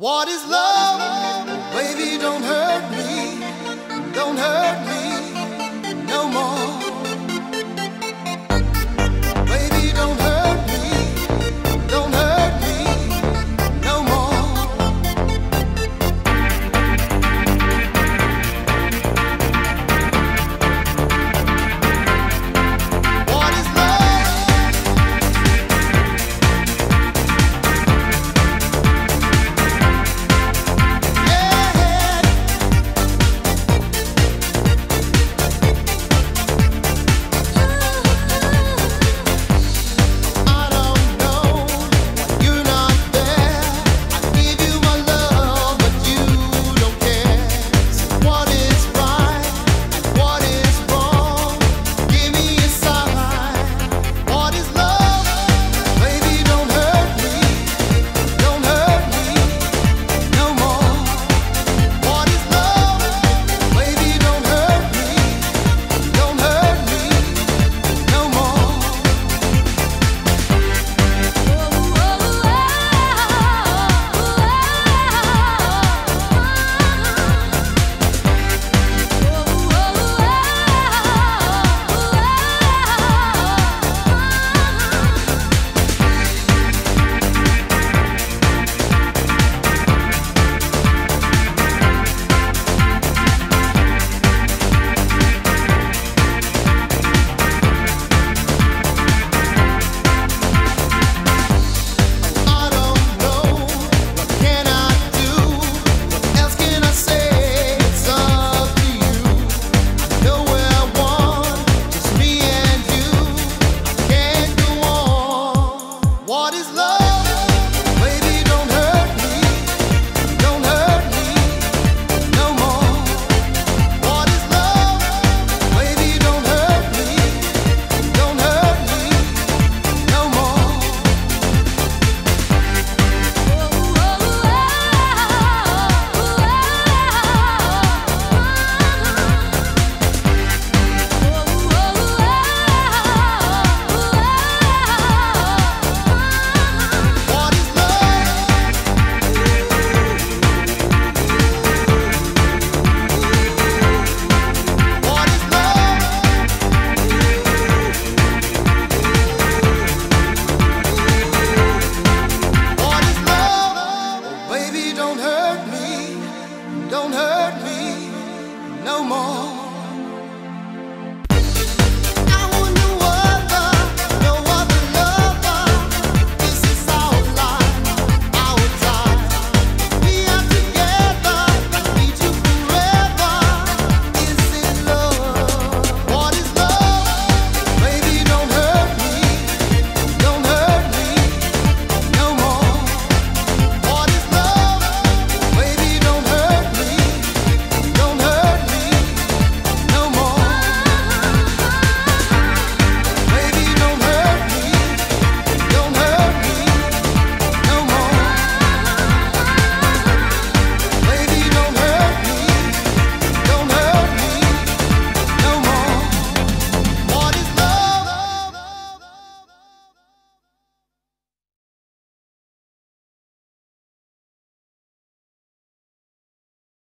What is love? Baby, don't hurt me.